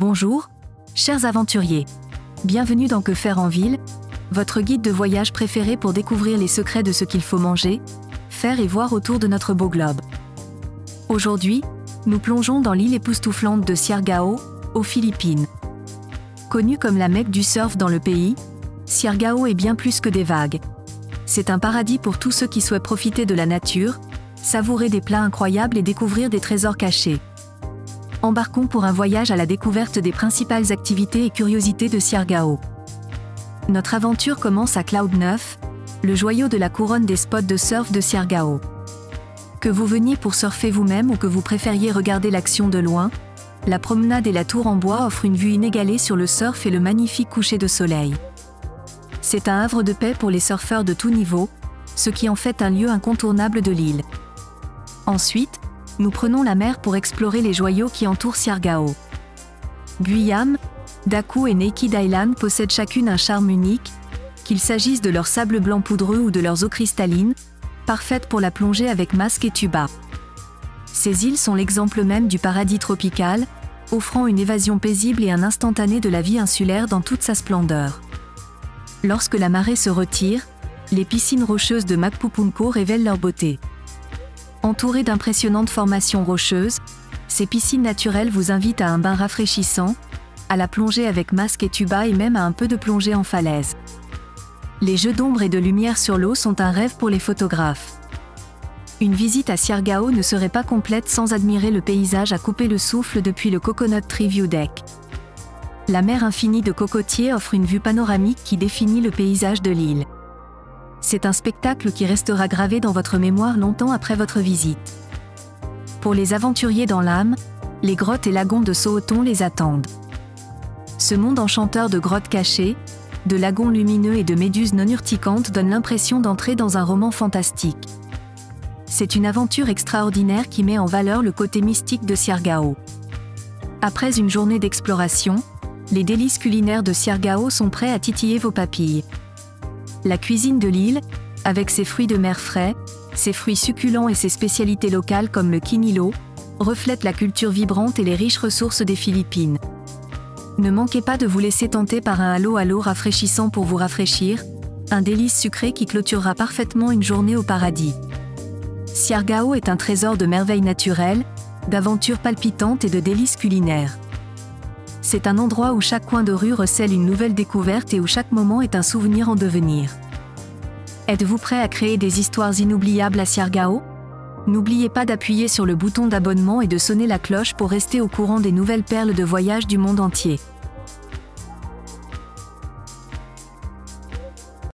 Bonjour, chers aventuriers. Bienvenue dans Que faire en ville, votre guide de voyage préféré pour découvrir les secrets de ce qu'il faut manger, faire et voir autour de notre beau globe. Aujourd'hui, nous plongeons dans l'île époustouflante de Siargao, aux Philippines. Connue comme la Mecque du surf dans le pays, Siargao est bien plus que des vagues. C'est un paradis pour tous ceux qui souhaitent profiter de la nature, savourer des plats incroyables et découvrir des trésors cachés embarquons pour un voyage à la découverte des principales activités et curiosités de Siargao. Notre aventure commence à Cloud 9, le joyau de la couronne des spots de surf de Siargao. Que vous veniez pour surfer vous-même ou que vous préfériez regarder l'action de loin, la promenade et la tour en bois offrent une vue inégalée sur le surf et le magnifique coucher de soleil. C'est un havre de paix pour les surfeurs de tout niveau, ce qui en fait un lieu incontournable de l'île. Ensuite, nous prenons la mer pour explorer les joyaux qui entourent Siargao. Guyam, Daku et Naked Island possèdent chacune un charme unique, qu'il s'agisse de leur sable blanc poudreux ou de leurs eaux cristallines, parfaites pour la plongée avec masque et tuba. Ces îles sont l'exemple même du paradis tropical, offrant une évasion paisible et un instantané de la vie insulaire dans toute sa splendeur. Lorsque la marée se retire, les piscines rocheuses de Macpupunco révèlent leur beauté. Entourées d'impressionnantes formations rocheuses, ces piscines naturelles vous invitent à un bain rafraîchissant, à la plongée avec masque et tuba et même à un peu de plongée en falaise. Les jeux d'ombre et de lumière sur l'eau sont un rêve pour les photographes. Une visite à Siargao ne serait pas complète sans admirer le paysage à couper le souffle depuis le Coconut Tree View Deck. La mer infinie de cocotiers offre une vue panoramique qui définit le paysage de l'île. C'est un spectacle qui restera gravé dans votre mémoire longtemps après votre visite. Pour les aventuriers dans l'âme, les grottes et lagons de Sohoton les attendent. Ce monde enchanteur de grottes cachées, de lagons lumineux et de méduses non urticantes donne l'impression d'entrer dans un roman fantastique. C'est une aventure extraordinaire qui met en valeur le côté mystique de Siargao. Après une journée d'exploration, les délices culinaires de Siargao sont prêts à titiller vos papilles. La cuisine de l'île, avec ses fruits de mer frais, ses fruits succulents et ses spécialités locales comme le kinilo, reflète la culture vibrante et les riches ressources des Philippines. Ne manquez pas de vous laisser tenter par un halo halo rafraîchissant pour vous rafraîchir, un délice sucré qui clôturera parfaitement une journée au paradis. Siargao est un trésor de merveilles naturelles, d'aventures palpitantes et de délices culinaires. C'est un endroit où chaque coin de rue recèle une nouvelle découverte et où chaque moment est un souvenir en devenir. Êtes-vous prêt à créer des histoires inoubliables à Siargao? N'oubliez pas d'appuyer sur le bouton d'abonnement et de sonner la cloche pour rester au courant des nouvelles perles de voyage du monde entier.